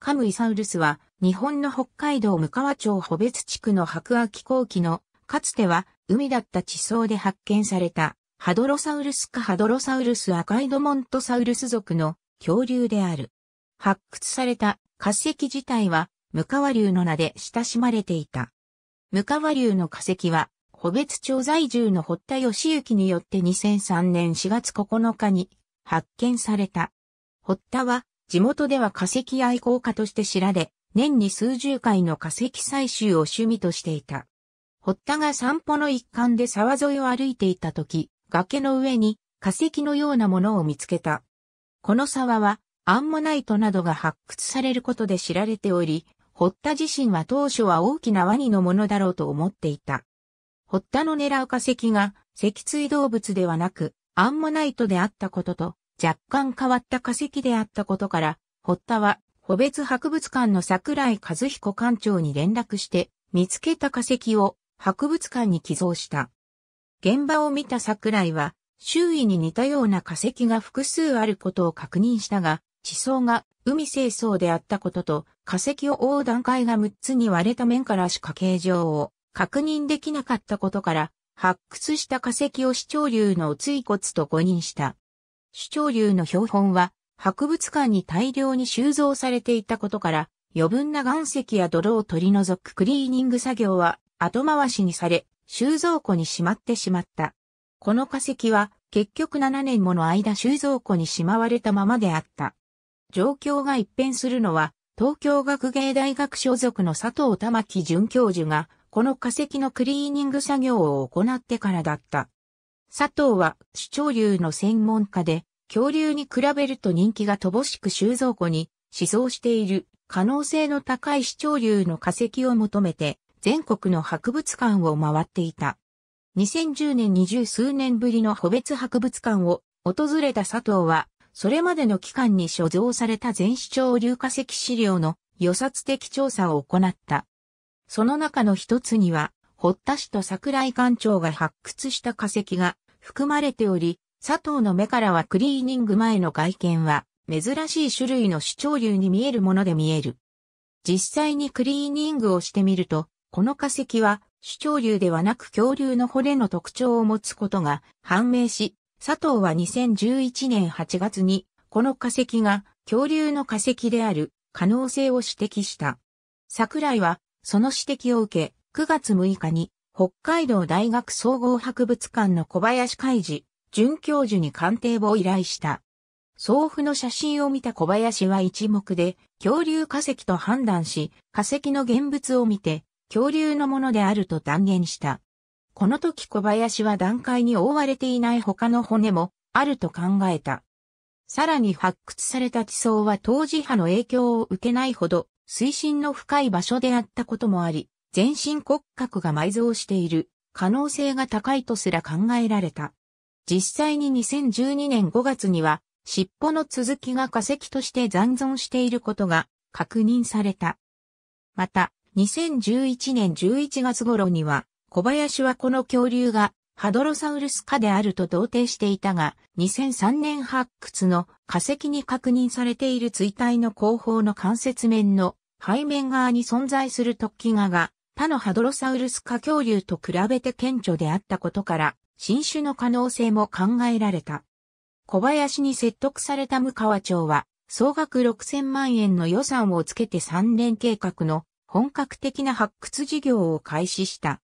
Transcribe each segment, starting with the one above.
カムイサウルスは日本の北海道向川町穂別地区の白亜紀後期のかつては海だった地層で発見されたハドロサウルスかハドロサウルスアカイドモントサウルス属の恐竜である。発掘された化石自体は向川流の名で親しまれていた。向川流の化石は、穂別町在住の堀田義行によって2003年4月9日に発見された。堀田は地元では化石愛好家として知られ、年に数十回の化石採集を趣味としていた。堀田が散歩の一環で沢沿いを歩いていた時、崖の上に化石のようなものを見つけた。この沢はアンモナイトなどが発掘されることで知られており、堀田自身は当初は大きなワニのものだろうと思っていた。堀田の狙う化石が脊椎動物ではなくアンモナイトであったことと若干変わった化石であったことから、堀田は個別博物館の桜井和彦館長に連絡して見つけた化石を博物館に寄贈した。現場を見た桜井は周囲に似たような化石が複数あることを確認したが、地層が海清層であったことと化石を覆う段階が6つに割れた面からしか形状を確認できなかったことから発掘した化石を市長流の椎骨と誤認した。主張流の標本は博物館に大量に収蔵されていたことから余分な岩石や泥を取り除くクリーニング作業は後回しにされ収蔵庫にしまってしまった。この化石は結局7年もの間収蔵庫にしまわれたままであった。状況が一変するのは東京学芸大学所属の佐藤玉木准教授がこの化石のクリーニング作業を行ってからだった。佐藤は主張流の専門家で、恐竜に比べると人気が乏しく収蔵庫に思想している可能性の高い主張流の化石を求めて全国の博物館を回っていた。2010年二十数年ぶりの個別博物館を訪れた佐藤は、それまでの期間に所蔵された全主張流化石資料の予察的調査を行った。その中の一つには、堀田氏と桜井館長が発掘した化石が含まれており、佐藤の目からはクリーニング前の外見は珍しい種類の主張流に見えるもので見える。実際にクリーニングをしてみると、この化石は主張流ではなく恐竜の骨の特徴を持つことが判明し、佐藤は2011年8月にこの化石が恐竜の化石である可能性を指摘した。桜井はその指摘を受け、9月6日に北海道大学総合博物館の小林海事、准教授に鑑定を依頼した。送付の写真を見た小林は一目で恐竜化石と判断し、化石の現物を見て恐竜のものであると断言した。この時小林は段階に覆われていない他の骨もあると考えた。さらに発掘された地層は当時波の影響を受けないほど水深の深い場所であったこともあり、全身骨格が埋蔵している可能性が高いとすら考えられた。実際に2012年5月には尻尾の続きが化石として残存していることが確認された。また、2011年11月頃には小林はこの恐竜がハドロサウルス科であると同定していたが、2003年発掘の化石に確認されている追体の後方の関節面の背面側に存在する突起画が他のハドロサウルス科恐竜と比べて顕著であったことから、新種の可能性も考えられた。小林に説得された向川町は、総額6000万円の予算をつけて3年計画の本格的な発掘事業を開始した。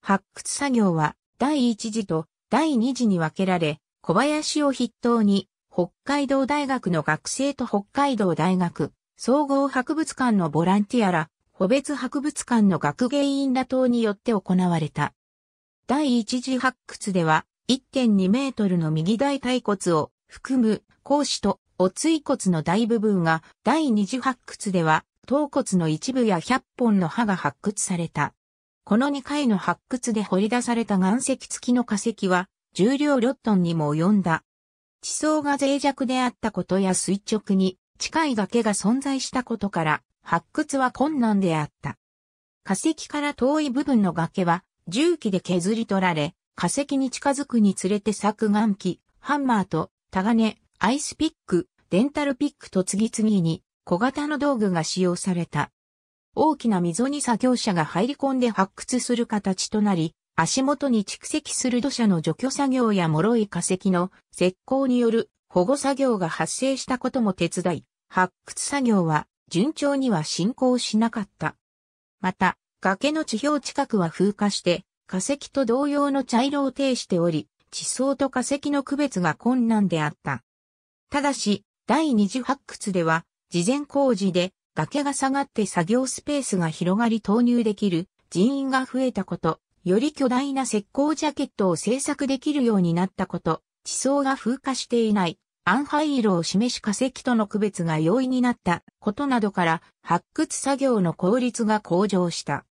発掘作業は第1次と第2次に分けられ、小林を筆頭に北海道大学の学生と北海道大学総合博物館のボランティアら個別博物館の学芸員ら等によって行われた。第一次発掘では1.2メートルの右大腿骨を含む甲子とお椎骨の大部分が第二次発掘では頭骨の一部や100本の歯が発掘された。この2回の発掘で掘り出された岩石付きの化石は重量6トンにも及んだ。地層が脆弱であったことや垂直に近い崖が存在したことから発掘は困難であった。化石から遠い部分の崖は重機で削り取られ、化石に近づくにつれて削岩機、ハンマーとタガネ、アイスピック、デンタルピックと次々に小型の道具が使用された。大きな溝に作業者が入り込んで発掘する形となり、足元に蓄積する土砂の除去作業や脆い化石の石膏による保護作業が発生したことも手伝い、発掘作業は順調には進行しなかった。また、崖の地表近くは風化して、化石と同様の茶色を呈しており、地層と化石の区別が困難であった。ただし、第二次発掘では、事前工事で崖が下がって作業スペースが広がり投入できる人員が増えたこと、より巨大な石膏ジャケットを製作できるようになったこと、地層が風化していないアンハイ色を示し化石との区別が容易になったことなどから発掘作業の効率が向上した。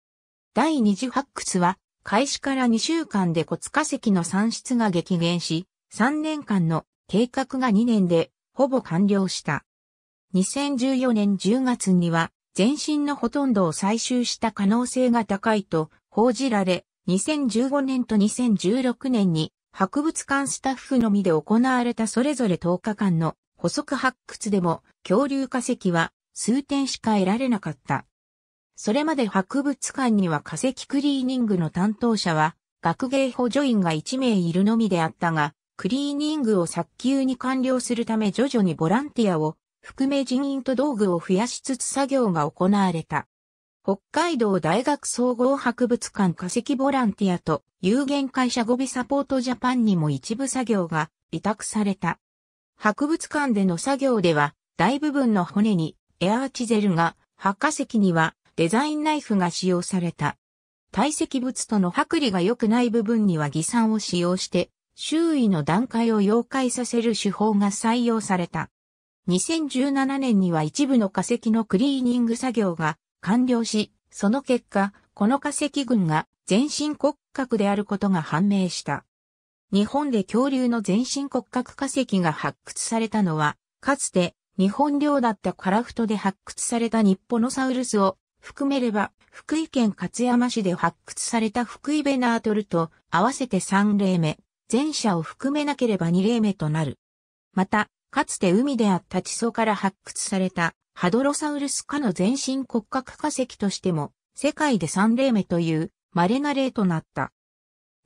第二次発掘は開始から2週間で骨化石の産出が激減し、3年間の計画が2年でほぼ完了した。2014年10月には全身のほとんどを採集した可能性が高いと報じられ、2015年と2016年に博物館スタッフのみで行われたそれぞれ10日間の補足発掘でも恐竜化石は数点しか得られなかった。それまで博物館には化石クリーニングの担当者は学芸補助員が1名いるのみであったが、クリーニングを早急に完了するため徐々にボランティアを含め人員と道具を増やしつつ作業が行われた。北海道大学総合博物館化石ボランティアと有限会社ゴビサポートジャパンにも一部作業が委託された。博物館での作業では大部分の骨にエアーチゼルが、発火石にはデザインナイフが使用された。堆積物との剥離が良くない部分には偽酸を使用して周囲の段階を溶解させる手法が採用された。2017年には一部の化石のクリーニング作業が完了し、その結果、この化石群が全身骨格であることが判明した。日本で恐竜の全身骨格化石が発掘されたのは、かつて日本領だったカラフトで発掘された日本のサウルスを含めれば、福井県勝山市で発掘された福井ベナートルと合わせて3例目、前者を含めなければ2例目となる。また、かつて海であった地層から発掘されたハドロサウルス科の全身骨格化石としても世界で3例目という稀な例となった。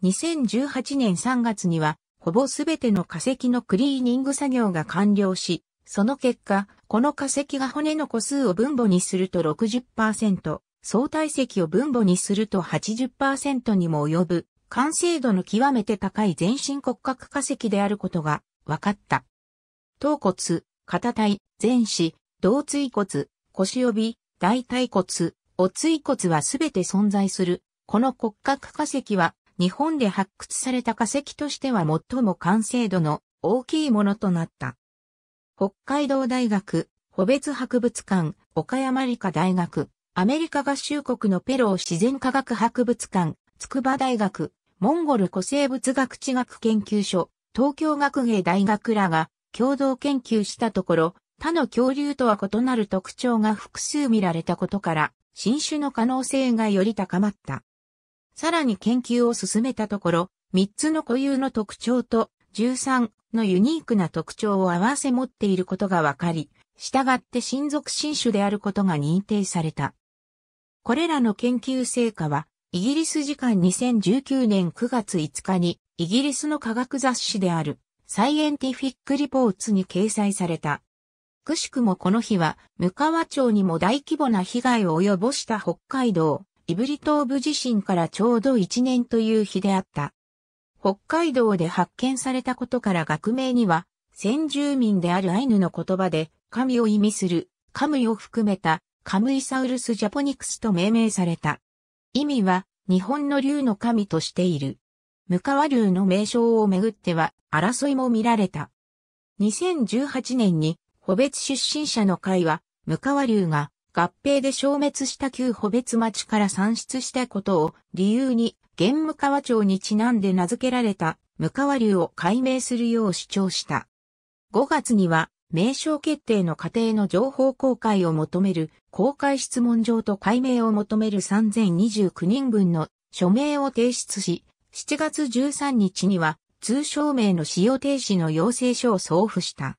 2018年3月にはほぼすべての化石のクリーニング作業が完了し、その結果、この化石が骨の個数を分母にすると60%、相対積を分母にすると80%にも及ぶ完成度の極めて高い全身骨格化石であることが分かった。頭骨、肩体、前肢、胴椎骨、腰帯、大腿骨、お椎骨はすべて存在する。この骨格化石は日本で発掘された化石としては最も完成度の大きいものとなった。北海道大学、保別博物館、岡山理科大学、アメリカ合衆国のペロー自然科学博物館、筑波大学、モンゴル古生物学地学研究所、東京学芸大学らが共同研究したところ、他の恐竜とは異なる特徴が複数見られたことから、新種の可能性がより高まった。さらに研究を進めたところ、3つの固有の特徴と13のユニークな特徴を合わせ持っていることが分かり、従って親族新種であることが認定された。これらの研究成果は、イギリス時間2019年9月5日に、イギリスの科学雑誌であるサイエンティフィックリポーツに掲載された。くしくもこの日は、向川町にも大規模な被害を及ぼした北海道、胆振東部地震からちょうど1年という日であった。北海道で発見されたことから学名には、先住民であるアイヌの言葉で、神を意味する、カムイを含めた、カムイサウルスジャポニクスと命名された。意味は、日本の竜の神としている。向川流の名称をめぐっては争いも見られた。2018年に、補別出身者の会は、向川流が合併で消滅した旧補別町から産出したことを理由に、現向川町にちなんで名付けられた向川流を解明するよう主張した。5月には、名称決定の過程の情報公開を求める公開質問状と解明を求める3029人分の署名を提出し、7月13日には通称名の使用停止の要請書を送付した。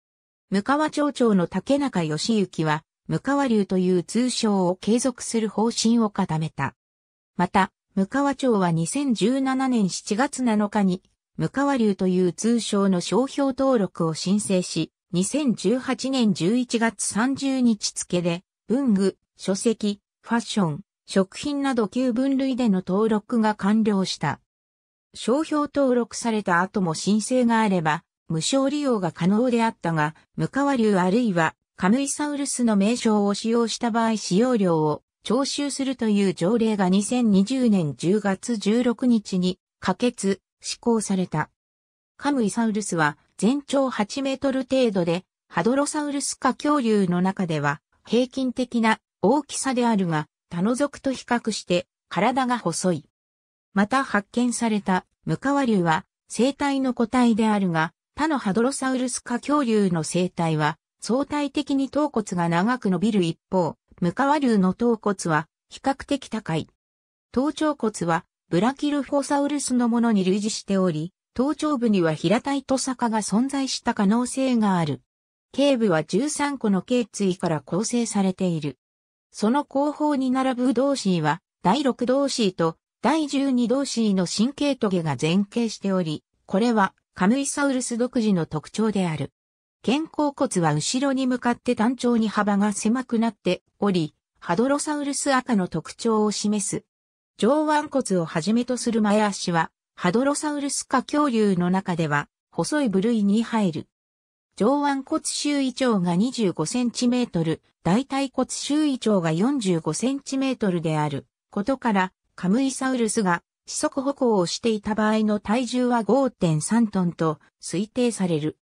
向川町長の竹中義行はムカワ竜という通称を継続する方針を固めた。また、ムカワ町は2017年7月7日に、ムカワ竜という通称の商標登録を申請し、2018年11月30日付で、文具、書籍、ファッション、食品など9分類での登録が完了した。商標登録された後も申請があれば、無償利用が可能であったが、ムカワ竜あるいはカムイサウルスの名称を使用した場合使用料を徴収するという条例が2020年10月16日に可決、施行された。カムイサウルスは全長8メートル程度で、ハドロサウルス科恐竜の中では平均的な大きさであるが、他の属と比較して体が細い。また発見されたムカワ竜は生体の個体であるが、他のハドロサウルス科恐竜の生体は相対的に頭骨が長く伸びる一方、ムカワ竜の頭骨は比較的高い。頭頂骨はブラキルフォサウルスのものに類似しており、頭頂部には平たいトサカが存在した可能性がある。頸部は13個の頸椎から構成されている。その後方に並ぶ同椎は、第6同椎と第12同椎の神経トゲが前傾しており、これはカムイサウルス独自の特徴である。肩甲骨は後ろに向かって単調に幅が狭くなっており、ハドロサウルス赤の特徴を示す。上腕骨をはじめとする前足は、ハドロサウルス科恐竜の中では、細い部類に入る。上腕骨周囲長が25センチメートル、大腿骨周囲長が45センチメートルであることから、カムイサウルスが四足歩行をしていた場合の体重は5.3トンと推定される。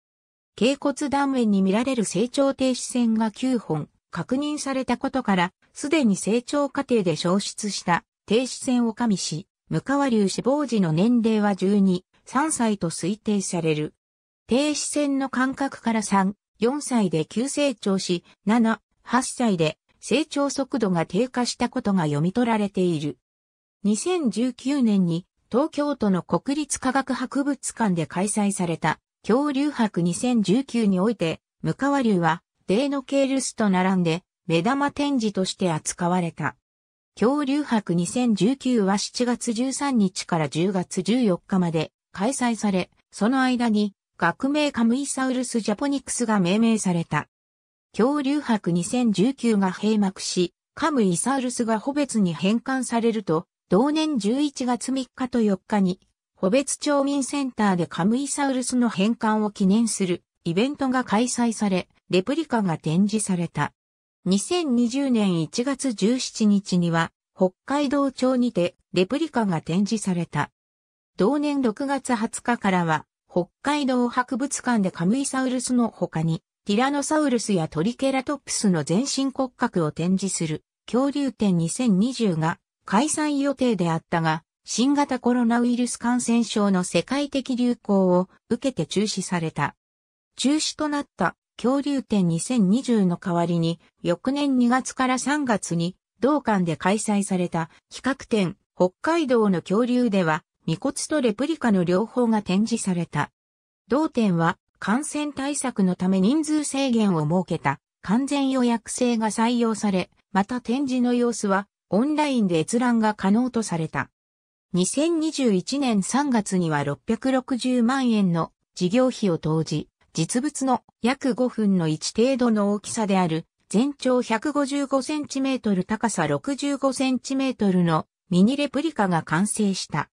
頸骨断面に見られる成長停止線が9本確認されたことから、すでに成長過程で消失した停止線を加味し、無川流死亡時の年齢は12、3歳と推定される。停止線の間隔から3、4歳で急成長し、7、8歳で成長速度が低下したことが読み取られている。2019年に東京都の国立科学博物館で開催された恐竜博2019において、ムカワ竜はデーノケールスと並んで目玉展示として扱われた。恐竜博2019は7月13日から10月14日まで開催され、その間に学名カムイサウルスジャポニクスが命名された。恐竜博2019が閉幕し、カムイサウルスがホベツに返還されると、同年11月3日と4日に個別町民センターでカムイサウルスの返還を記念するイベントが開催され、レプリカが展示された。2020年1月17日には、北海道町にてレプリカが展示された。同年6月20日からは、北海道博物館でカムイサウルスの他に、ティラノサウルスやトリケラトプスの全身骨格を展示する恐竜展2020が開催予定であったが、新型コロナウイルス感染症の世界的流行を受けて中止された。中止となった恐竜展2020の代わりに、翌年2月から3月に同館で開催された企画展北海道の恐竜では、未骨とレプリカの両方が展示された。同展は感染対策のため人数制限を設けた完全予約制が採用され、また展示の様子はオンラインで閲覧が可能とされた。2021年3月には660万円の事業費を投じ、実物の約5分の1程度の大きさである全長155センチメートル高さ65センチメートルのミニレプリカが完成した。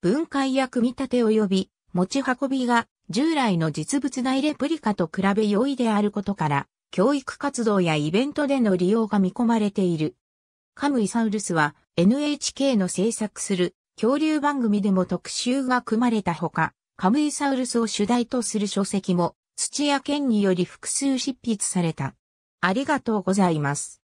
分解や組み立て及び持ち運びが従来の実物大レプリカと比べ良いであることから、教育活動やイベントでの利用が見込まれている。カムイサウルスは NHK の制作する恐竜番組でも特集が組まれたほか、カムイサウルスを主題とする書籍も土屋健により複数執筆された。ありがとうございます。